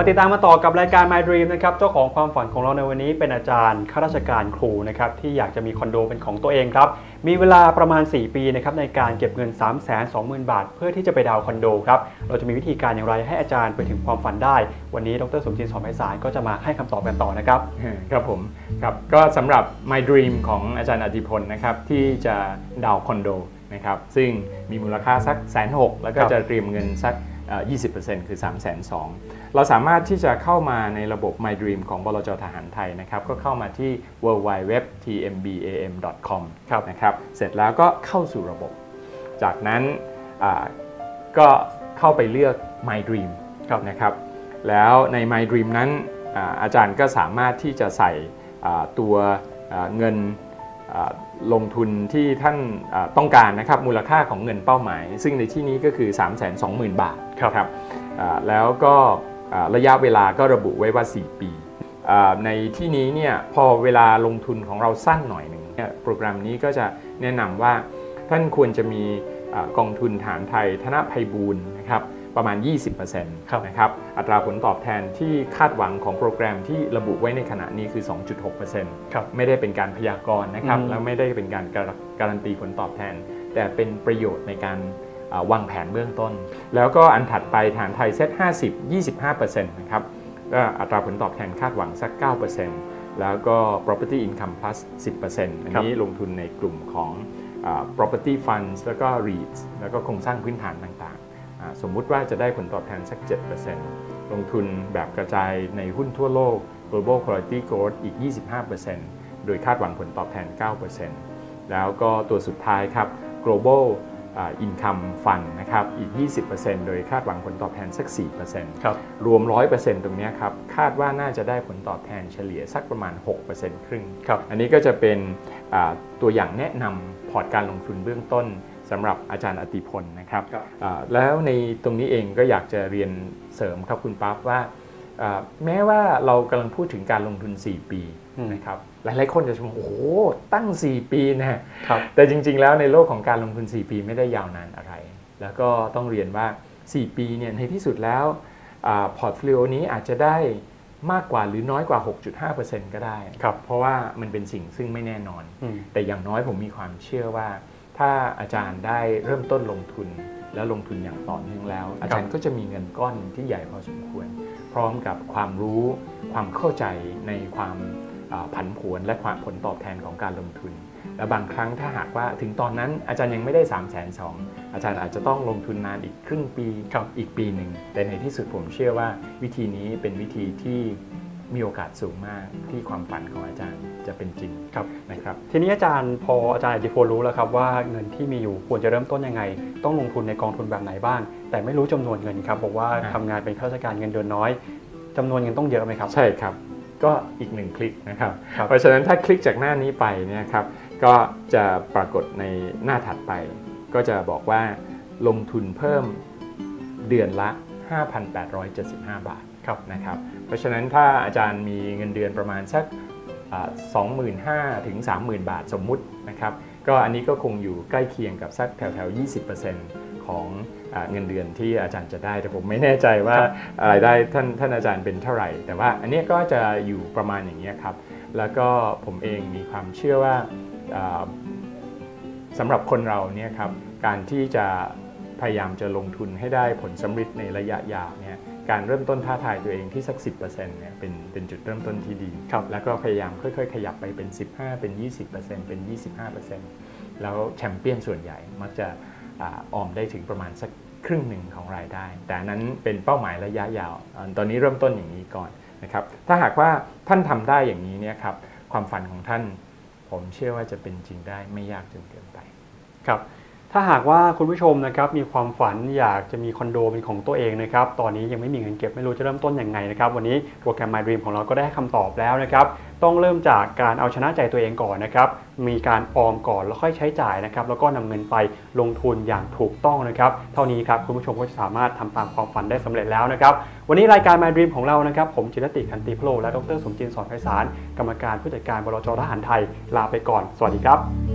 มาติดตามมาต่อกับรายการ My Dream นะครับเจ้าของความฝันของเราในวันนี้เป็นอาจารย์ข้าราชการครูนะครับที่อยากจะมีคอนโดเป็นของตัวเองครับมีเวลาประมาณ 4 ปีนะครับในการเก็บเงิน 3 2 0 0 0 0 บาท เพื่อที่จะไปดาวคอนโดครับเราจะมีวิธีการอย่างไรให้อาจารย์ไปถึงความฝันได้ วันนี้ดรสมจินสอนไพศาลก็จะมาให้คำตอบกันต่อนะครับครับผมครับก็สำหรับ My Dream ของอาจารย์อธิพลนะครับที่จะดาวคอนโดนะครับซึ่งมีมูลค่าสักแสนหกแล้วก็จะเตรียมเงินสัก 20%คือ 3 2 0 0 0เราสามารถที่จะเข้ามาในระบบ My Dream ของบลจทหารไทยนะครับ ก็เข้ามาที่ w w w t m b a m c o m ครับนะครับ เสร็จแล้วก็เข้าสู่ระบบ จากนั้นอ่าก็เข้าไปเลือก My Dream ครับนะครับ แล้วใน My Dream นั้นอ่าอาจารย์ก็สามารถที่จะใส่อ่าตัวอ่าเงินอ่า ลงทุนที่ท่านอ่าต้องการนะครับมูลค่าของเงินเป้าหมาย ซึ่งในที่นี้ก็คือ 320,000 บาทครับครับอ่าแล้วก็อ่าระยะเวลาก็ระบุไว้ว่า 4 ปีอ่าในที่นี้เนี่ยพอเวลาลงทุนของเราสั้นหน่อยหนึ่งเนี่ยโปรแกรมนี้ก็จะแนะนำว่าท่านควรจะมีอากองทุนฐานไทยธนภัยบูรณ์นะครับ ประมาณ 20%ครับนะครับอัตราผลตอบแทนที่คาดหวังของโปรแกรมที่ระบุไว้ในขณะนี้คือ 2.6%ครับไม่ได้เป็นการพยากรณ์นะครับอืมแล้วไม่ได้เป็นการการการันตีผลตอบแทน แต่เป็นประโยชน์ในการอ่าวางแผนเบื้องต้น แล้วก็อันถัดไปฐานไทยเซ็ต50 25%นะครับก็อัตราผลตอบแทนคาดหวังสัก 9%แล้วก็ property income plus 10%อันนี้ลงทุนในกลุ่มของอ่า property funds แล้วก็ REITs แล้วก็โครงสร้างพื้นฐานต่างๆอ่า สมมุติว่าจะได้ผลตอบแทนสัก 7%ลงทุนแบบกระจายในหุ้นทั่วโลก global quality growth อีก 25%โดยคาดหวังผลตอบแทน 9%แล้วก็ตัวสุดท้ายครับ global อ่า income fund นะครับอีก 20%โดยคาดหวังผลตอบแทนสัก 4%ครับรวม 100%ตรงเนี้ยครับคาดว่าน่าจะได้ผลตอบแทนเฉลี่ยสักประมาณ 6%ครึ่งครับอันนี้ก็จะเป็นอ่าตัวอย่างแนะนำพอร์ตการลงทุนเบื้องต้น สำหรับอาจารย์อติพลนะครับครับอ่าแล้วในตรงนี้เองก็อยากจะเรียนเสริมครับคุณปั๊บว่าอ่าแม้ว่าเรากำลังพูดถึงการลงทุน 4 ปีอืมนะครับหลายๆคนจะชมโอ้โหตั้ง 4 ปีนะครับแต่จริง ๆ แล้วในโลกของการลงทุน 4 ปีไม่ได้ยาวนานอะไร แล้วก็ต้องเรียนว่า 4 ปีเนี่ยในที่สุดแล้ว portfolio นี้อาจจะได้มากกว่าหรือน้อยกว่า 6.5%ก็ได้ครับเพราะว่ามันเป็นสิ่งซึ่งไม่แน่นอนอืมแต่อย่างน้อยผมมีความเชื่อว่า ถ้าอาจารย์ได้เริ่มต้นลงทุน แล้วลงทุนอย่างต่อเนื่องแล้ว อาจารย์ก็จะมีเงินก้อนหนึ่งที่ใหญ่พอสมควร พร้อมกับความรู้ความเข้าใจในความอ่าผันผวนและความผลตอบแทนของการลงทุน และบางครั้งถ้าหากว่าถึงตอนนั้นอาจารย์ยังไม่ได้3 2 0 0 0 0อาจารย์อาจจะต้องลงทุนนานอีกครึ่งปีครับอีกปีหนึ่งแต่ในที่สุดผมเชื่อว่าวิธีนี้เป็นวิธีที่ มีโอกาสสูงมากที่ความฝันของอาจารย์จะเป็นจริงครับนะครับ ทีนี้อาจารย์พออาจารย์อจิพลรู้แล้วครับว่าเงินที่มีอยู่ควรจะเริ่มต้นยังไง ต้องลงทุนในกองทุนแบบไหนบ้าง แต่ไม่รู้จำนวนเงินครับบอกว่าอ่าทำงานเป็นข้าราชการเงินเดือนน้อยจำนวนเงินต้องเยอะไหมครับใช่ครับ ก็อีกหนึ่งคลิกนะครับครับ เพราะฉะนั้นถ้าคลิกจากหน้านี้ไปเนี่ยครับก็จะปรากฏในหน้าถัดไป ก็จะบอกว่าลงทุนเพิ่มเดือนละ 5,875 บาท ครับนะครับเพราะฉะนั้นถ้าอาจารย์มีเงินเดือนประมาณสักสองหมื่นห้าถึงสามหมื่นบาทสมมุตินะครับก็อันนี้ก็คงอยู่ใกล้เคียงกับสักแถวๆ20%ของอาเงินเดือนที่อาจารย์จะได้ แต่ผมไม่แน่ใจว่าครับรายได้ท่านท่านอาจารย์เป็นเท่าไหร่ แต่ว่าอันเนี้ยก็จะอยู่ประมาณอย่างนี้ยครับ แล้วก็ผมเองมีความเชื่อว่าอ่าสำหรับคนเราเนี่ยครับการที่จะพยายามจะลงทุนให้ได้ผลสำเร็จในระยะยาวเนี่ย การเริ่มต้นท้าทายตัวเองที่สัก 10%เนี่ยเป็นเป็นจุดเริ่มต้นที่ดีครับแล้วก็พยายามค่อยๆ ขยับไปเป็น 15 เป็น 20%เป็น 25%แล้วแชมเปี้ยนส่วนใหญ่มักจะอาออมได้ถึงประมาณสักครึ่งหนึ่งของรายได้ แต่อันนั้นเป็นเป้าหมายระยะยาวอ่าตอนนี้เริ่มต้นอย่างนี้ก่อนนะครับถ้าหากว่าท่านทำได้อย่างนี้เนี่ยครับความฝันของท่าน ผมเชื่อว่าจะเป็นจริงได้ไม่ยากจนเกินไปครับ ถ้าหากว่าคุณผู้ชมนะครับมีความฝันอยากจะมีคอนโดเป็นของตัวเองนะครับตอนนี้ยังไม่มีเงินเก็บไม่รู้จะเริ่มต้นยังไงนะครับวันนี้โปรแกรม My Dream ของเราก็ได้คำตอบแล้วนะครับต้องเริ่มจากการเอาชนะใจตัวเองก่อนนะครับมีการออมก่อนแล้วค่อยใช้จ่ายนะครับแล้วก็นำเงินไปลงทุนอย่างถูกต้องนะครับเท่านี้ครับคุณผู้ชมก็จะสามารถทำตามความฝันได้สำเร็จแล้วนะครับวันนี้รายการ My Dream ของเรานะครับผมจิรติคันติพโลและดรสมจินสอนไพศาลกรรมการผู้จัดการบลจทหารไทยลาไปก่อน สวัสดีครับ